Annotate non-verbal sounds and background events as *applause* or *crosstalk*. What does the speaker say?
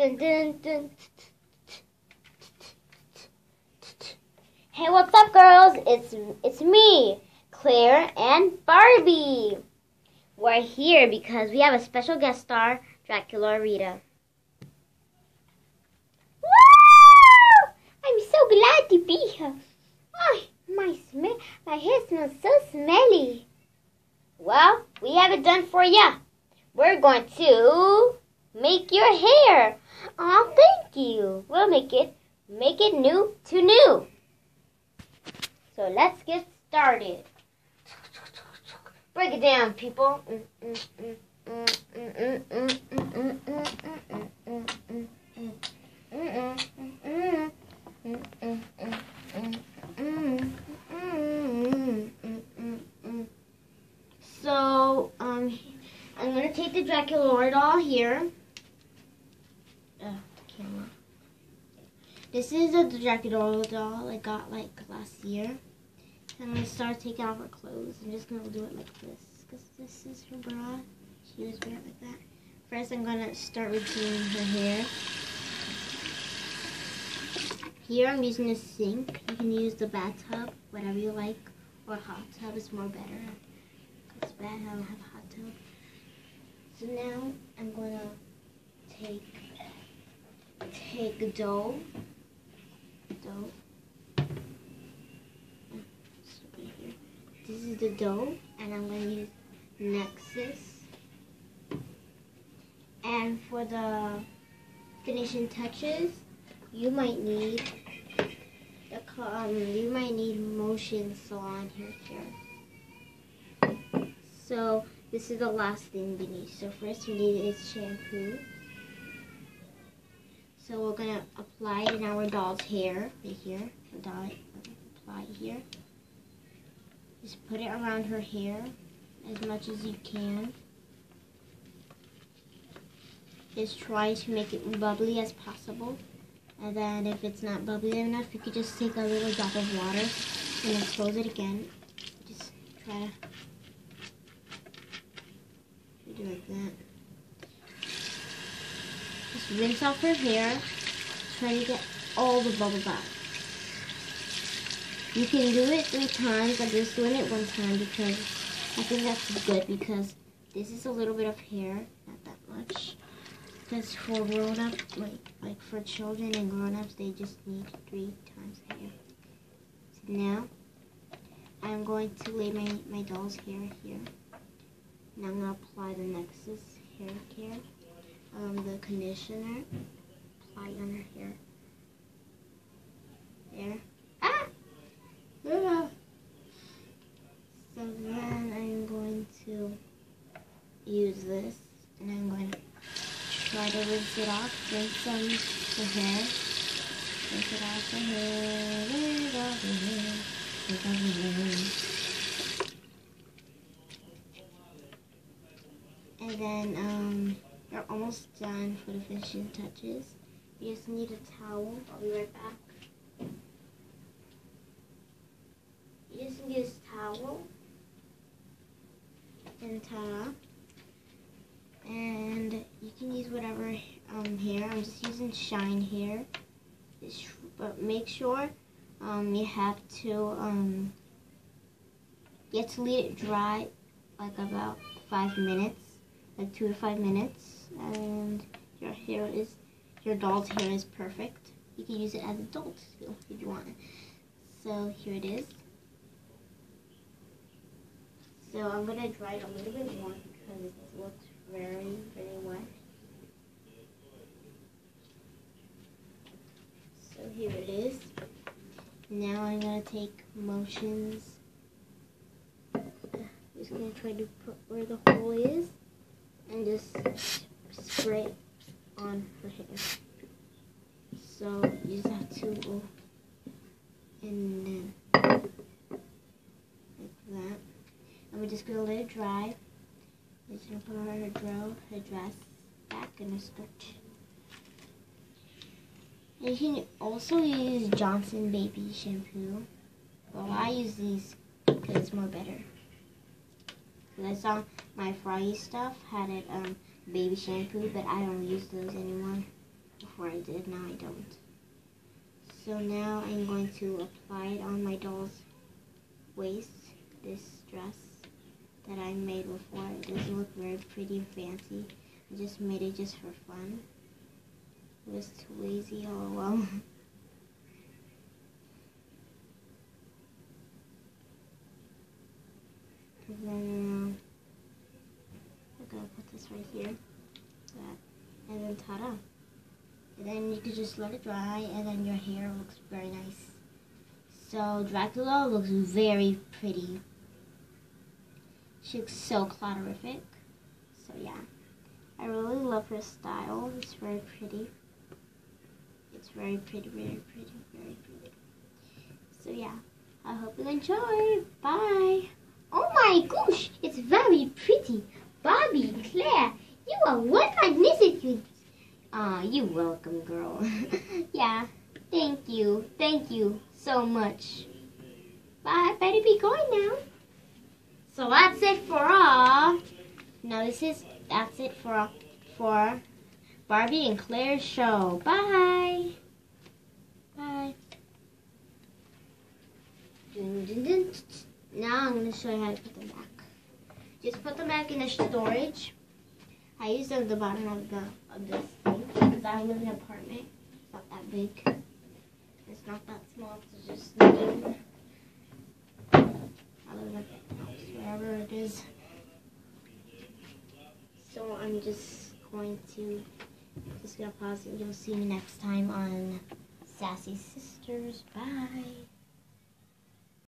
Dun, dun, dun. Hey, what's up, girls? It's it's me, Claire and Barbie. We're here because we have a special guest star, Draculaura. Woo! I'm so glad to be here. Oh, my my hair smells so smelly. Well, we have it done for ya. We're going to make your hair. Oh, thank you. We'll make it make it new to new. So let's get started. Break it down, people. So, um, I'm gonna take the Dracula doll here. Oh, the camera. This is a Dracula doll I got like last year. I'm gonna start taking off her clothes. I'm just gonna do it like this, cause this is her bra. She was wear it like that. First, I'm gonna start routining her hair. Here, I'm using a sink. You can use the bathtub, whatever you like, or hot tub is more better. Cause bad, I don't have a hot tub. So now, I'm gonna take take dough, dough. This is the dough, and I'm going to use Nexxus. And for the finishing touches, you might need the um, you might need motion salon hair care. So this is the last thing we need. So first we need is shampoo. So we're gonna apply it in our doll's hair right here. Doll, apply it here. Just put it around her hair as much as you can. Just try to make it bubbly as possible. And then if it's not bubbly enough, you could just take a little drop of water and then close it again. Just try to do like that. Just rinse off her hair. Try to get all the bubbles out. You can do it three times. I'm just doing it one time because I think that's good because this is a little bit of hair, not that much. Because for grown up, like like for children and grown ups, they just need three times hair. So now I'm going to lay my, my doll's hair here. Now I'm going to apply the Nexxus hair care, um, the conditioner, apply on her hair. There. Ah! Yeah. So then I'm going to use this and I'm going to try to rinse it off, rinse some the hair, rinse it off the hair, rinse off the hair, rinse off the hair. And then um, you're almost done for the finishing touches. You just need a towel. I'll be right back. You just need this towel and ta and you can use whatever um, hair. I'm just using shine hair, but make sure um, you have to um, you have to let it dry like about five minutes, like two to five minutes, and your hair is your doll's hair is perfect. You can use it as a doll too if you want. So here it is. So I'm to dry it a little bit more because it looks very, very wet. So here it is. Now I'm to take motions. I'm Just to try to put where the hole is and just spray on her hair. So you just have to go and then like that. And we're just gonna let it dry. Just gonna put on her drill, her dress back and her skirt. You can also use Johnson Baby shampoo. Well, I use these because it's more better. I saw my Fry stuff had it um baby shampoo, but I don't use those anymore. Before I did, now I don't. So now I'm going to apply it on my doll's waist, this dress that I made before. It doesn't look very pretty fancy. I just made it just for fun. It was too lazy, well. *laughs* and then uh, I'm gonna put this right here. That and then ta-da. And then you can just let it dry and then your hair looks very nice. So Dracula looks very pretty. She looks so clotterific. So yeah. I really love her style. It's very pretty. It's very pretty, very pretty, very pretty. So yeah. I hope you enjoy. Bye. Oh my gosh, it's very pretty. Barbie, Claire, you are one magnificent. Ah, uh, you're welcome, girl. *laughs* yeah, thank you. Thank you so much. Bye, I better be going now. So that's it for all. Now this is, that's it for, for Barbie and Claire's show. Bye. Bye. Now I'm going to show you how to put them back. Just put them back in the storage. I use them at the bottom of the of this thing because I live in an apartment. It's not that big. It's not that small. It's just. I live in wherever it is. So I'm just going to just gonna pause and you'll see me next time on Sassy Sisters. Bye.